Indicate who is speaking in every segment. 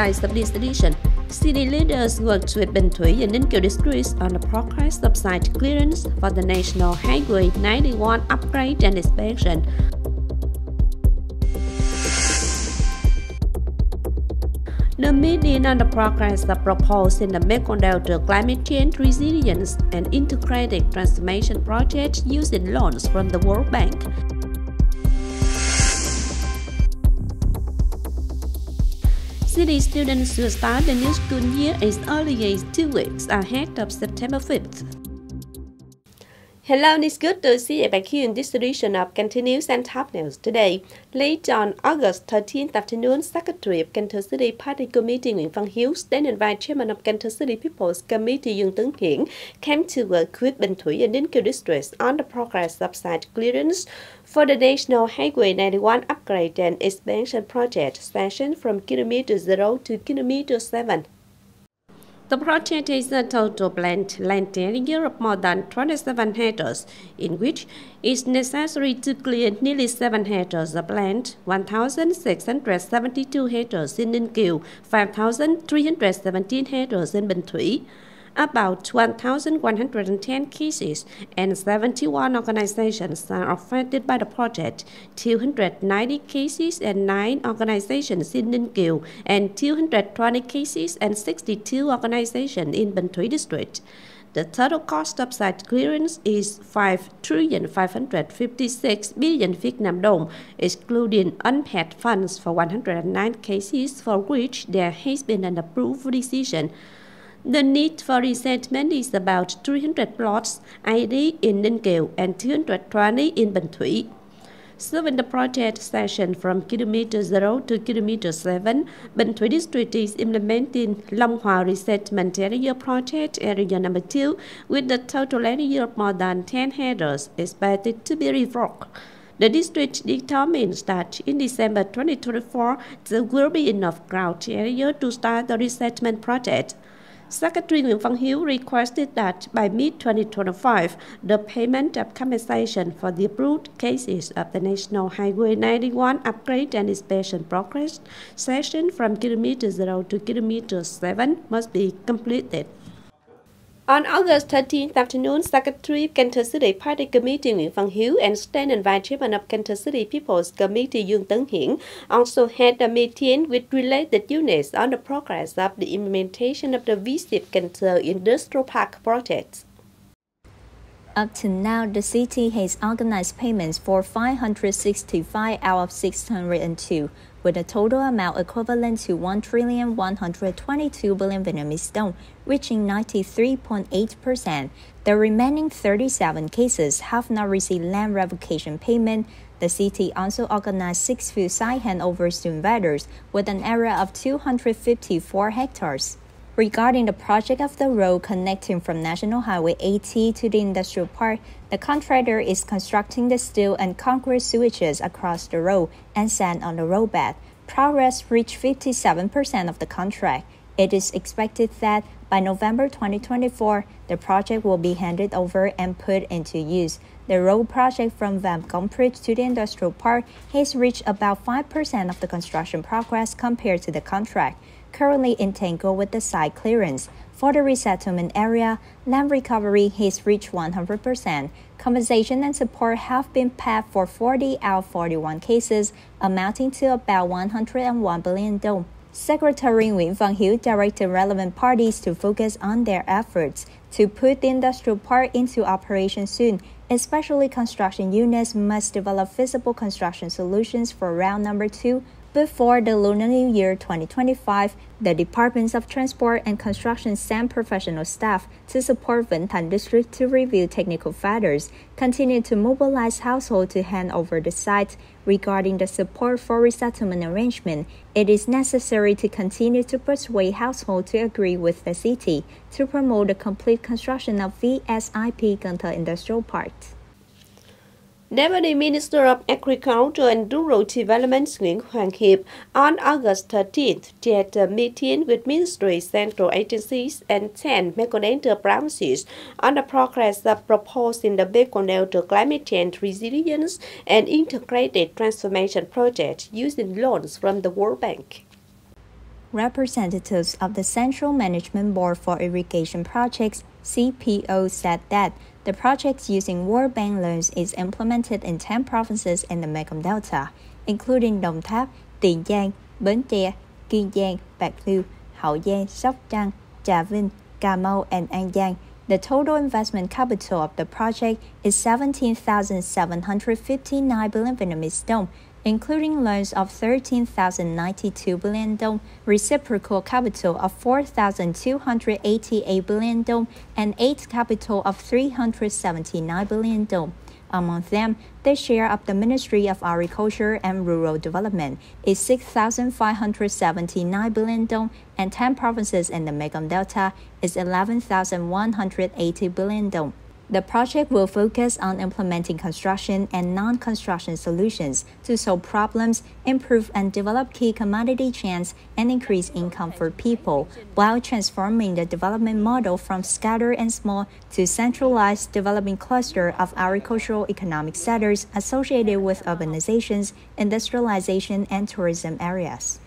Speaker 1: Headlines of this edition City leaders worked with Bình Thủy and Ninh Kiều districts on the progress of site clearance for the National Highway 91 upgrade and expansion. The meeting on the progress of proposed in the Mekong Delta Climate Change Resilience and Integrated Transformation Project using loans from the World Bank. City students should start the new school year as early as two weeks ahead of September 5th. Hello, and it's good to see you back here in this edition of Can News and Top News. Today, late on August 13th afternoon, Secretary of Can City Party Committee Nguyễn Văn Hiếu, then invite Chairman of Can City People's Committee Dương Tấn Hiển came to work with Bình Thủy and Ninh Kiều districts on the progress of site clearance for the National Highway 91 upgrade and expansion project, spanning from kilometer 0 to kilometer 7. The project is a total planned land area of more than 27 hectares, in which it's necessary to clear nearly 7 hectares. Of land, 1,672 hectares in Ninh Kiều, 5,317 hectares in Bình Thủy, about 1,110 cases and 71 organizations are affected by the project, 290 cases and 9 organizations in Ninh Kiều, and 220 cases and 62 organizations in Thủy district. The total cost of site clearance is 5 trillion 556 billion Vietnam dong, excluding unpaid funds for 109 cases for which there has been an approved decision. The need for resettlement is about 300 plots, ID in Ninh Kiều and 220 in Bình Thủy. Serving the project section from kilometer 0 to kilometer 7, Bình Thủy District is implementing Long Hòa Resettlement Area Project Area Number 2 with the total area of more than 10 hectares expected to be revoked. The district determines that in December 2024, there will be enough ground area to start the resettlement project. Secretary Nguyễn Văn Hiếu requested that by mid-2025, the payment of compensation for the approved cases of the National Highway 91 upgrade and inspection progress section from kilometer 0 to kilometer 7 must be completed. On August 13th afternoon, Secretary of Cần Thơ City Party Committee Nguyễn Văn Hiếu and Standing Vice Chairman of Cần Thơ City People's Committee Dương Tấn Hiển also had a meeting with related units on the progress of the implementation of the VSIP Cần Thơ Industrial Park project.
Speaker 2: Up to now, the city has organized payments for 565 out of 602 with a total amount equivalent to 1 trillion 122 billion Vietnamese dong, reaching 93.8%. The remaining 37 cases have not received land revocation payment. The city also organized six field site handovers to investors with an area of 254 hectares. Regarding the project of the road connecting from National Highway 80 to the industrial park, the contractor is constructing the steel and concrete switches across the road and sand on the roadbed. Progress reached 57% of the contract. It is expected that by November 2024, the project will be handed over and put into use. The road project from Cống Bridge to the industrial park has reached about 5% of the construction progress compared to the contract currently entangled with the site clearance. For the resettlement area, land recovery has reached 100%. Compensation and support have been paid for 40 out of 41 cases, amounting to about 101 billion dong. Secretary Nguyễn Văn Hiếu directed relevant parties to focus on their efforts to put the industrial park into operation soon. Especially construction units must develop feasible construction solutions for round number two before the Lunar New Year 2025, the Departments of Transport and Construction sent professional staff to support Thành District to review technical factors, continue to mobilize households to hand over the site. Regarding the support for resettlement arrangement, it is necessary to continue to persuade households to agree with the city to promote the complete construction of VSIP Cần Industrial Park.
Speaker 1: Deputy Minister of Agriculture and Rural Development Nguyễn Hoàng Hiệp on August 13th had a meeting with ministry, central agencies and 10 Mekong branches on the progress of proposing the Mekong Delta Climate Change Resilience and Integrated Transformation Project using loans from the World Bank.
Speaker 2: representatives of the Central Management Board for Irrigation Projects CPO said that the project using World Bank loans is implemented in 10 provinces in the Mekong Delta, including Đồng Tháp, Tiền Giang, Bến Tre, Kiên Giang, Bạc Liêu, Hậu Giang, Sóc Trăng, Trà Vinh, Cà Mau, and An Giang. The total investment capital of the project is 17,759 billion Vietnamese dong, including loans of 13,092 billion dong, reciprocal capital of 4,288 billion dong, and aid capital of 379 billion dong. Among them, the share of the Ministry of Agriculture and Rural Development is 6,579 billion dong, and 10 provinces in the Mekong Delta is 11,180 billion dong. The project will focus on implementing construction and non construction solutions to solve problems, improve and develop key commodity chains, and increase income for people, while transforming the development model from scattered and small to centralized developing cluster of agricultural economic centers associated with urbanizations, industrialization, and tourism areas.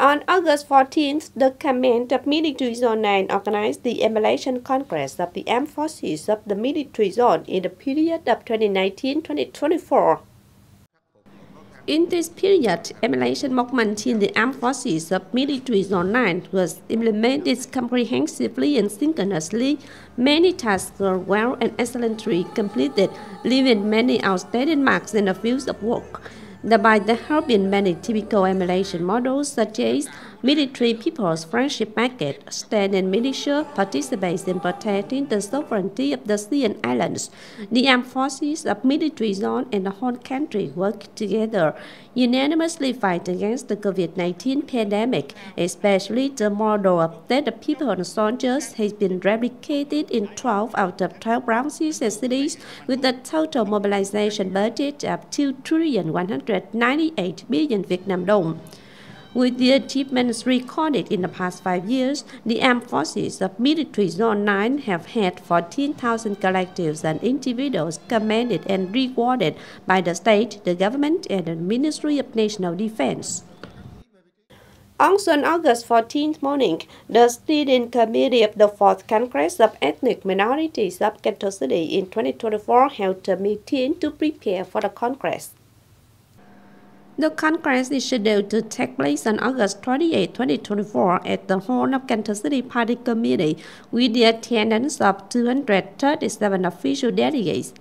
Speaker 1: On August 14th, the Command of Military Zone 9 organized the Emulation Congress of the Armed Forces of the Military Zone in the period of 2019-2024. In this period, emulation movement in the armed forces of Military Zone 9 was implemented comprehensively and synchronously. Many tasks were well and excellently completed, leaving many outstanding marks in the fields of work by the help in many typical emulation models such as military people's friendship market, stand and militia participates in protecting the sovereignty of the sea and islands. The armed forces of military zone and the whole country work together, unanimously fight against the COVID-19 pandemic, especially the model of that the people and soldiers has been replicated in 12 out of 12 provinces and cities with a total mobilization budget of 2 trillion 198 billion Vietnam dong. With the achievements recorded in the past five years, the armed forces of Military Zone 9 have had 14,000 collectives and individuals commended and rewarded by the state, the government, and the Ministry of National Defense. On August 14th morning, the Steering Committee of the 4th Congress of Ethnic Minorities of Can City in 2024 held a meeting to prepare for the Congress. The Congress is scheduled to take place on August 28, 2024 at the Hall of Cần Thơ City Party Committee with the attendance of 237 official delegates.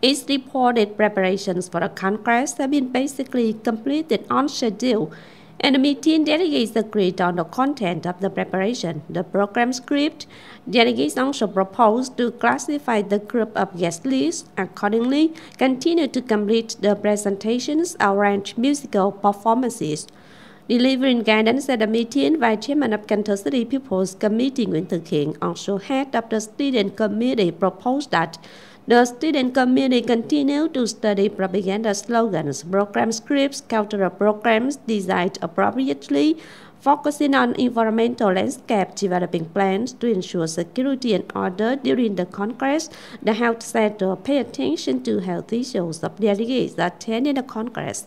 Speaker 1: Its reported preparations for the Congress have been basically completed on schedule and the meeting delegates agreed on the content of the preparation. The program script delegates also proposed to classify the group of guest lists accordingly, continue to complete the presentations, arrange musical performances. Delivering guidance at the meeting, Vice Chairman of Cần Thơ City People's Committee Nguyễn Thực Hiện, also head of the Steering Committee, proposed that the student community continued to study propaganda slogans, program scripts, cultural programs designed appropriately, focusing on environmental landscape developing plans to ensure security and order during the Congress. The health Center paid attention to health issues of delegates attending the Congress.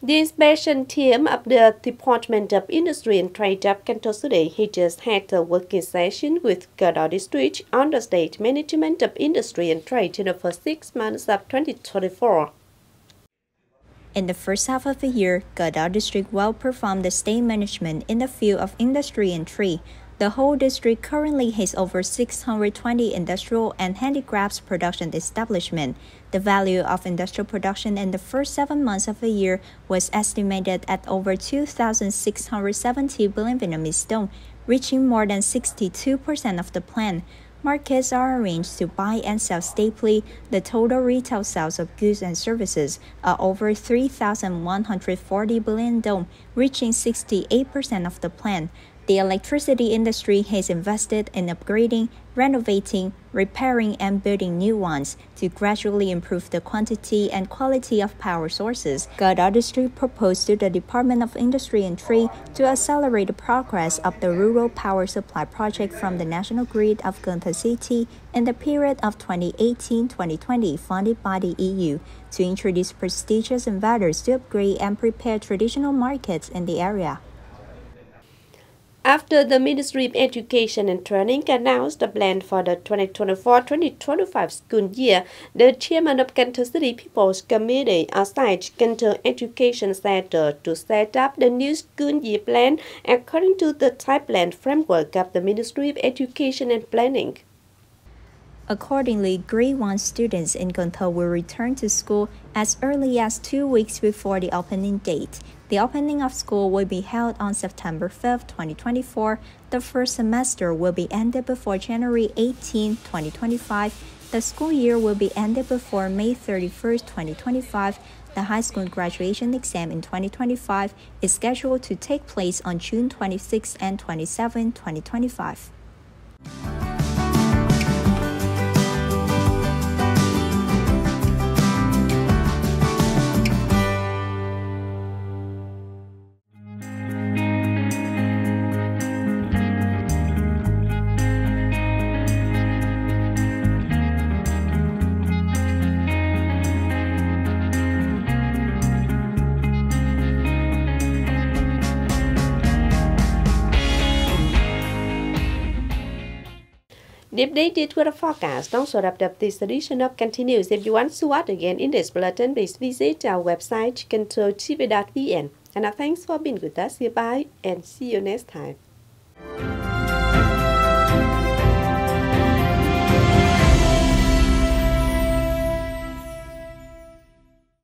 Speaker 1: The inspection team of the Department of Industry and Trade of Cần Thơ City he just had a working session with Đỏ District on the state management of industry and trade in the first six months of 2024.
Speaker 2: In the first half of the year, Đỏ District well performed the state management in the field of industry and trade, the whole district currently has over 620 industrial and handicrafts production establishments. The value of industrial production in the first seven months of the year was estimated at over 2,670 billion Vietnamese dong, reaching more than 62% of the plan. Markets are arranged to buy and sell stably. The total retail sales of goods and services are over 3,140 billion dong, reaching 68% of the plan. The electricity industry has invested in upgrading, renovating, repairing, and building new ones to gradually improve the quantity and quality of power sources. Đỏ District proposed to the Department of Industry and Trade to accelerate the progress of the rural power supply project from the national grid of Thơ City in the period of 2018-2020 funded by the EU to introduce prestigious investors to upgrade and prepare traditional markets in the area.
Speaker 1: After the Ministry of Education and Training announced the plan for the 2024-2025 school year, the chairman of Cần Thơ City People's Committee assigned Cần Thơ Education Center to set up the new school year plan according to the plan framework of the Ministry of Education and Planning.
Speaker 2: Accordingly, grade 1 students in Cần will return to school as early as two weeks before the opening date. The opening of school will be held on September 5, 2024. The first semester will be ended before January 18, 2025. The school year will be ended before May 31, 2025. The high school graduation exam in 2025 is scheduled to take place on June 26 and 27, 2025.
Speaker 1: The updated weather forecast also wrapped up this edition of Cần Thơ News. If you want to watch again in this bulletin, please visit our website canthotv.vn. And thanks for being with us. Goodbye and see you next time.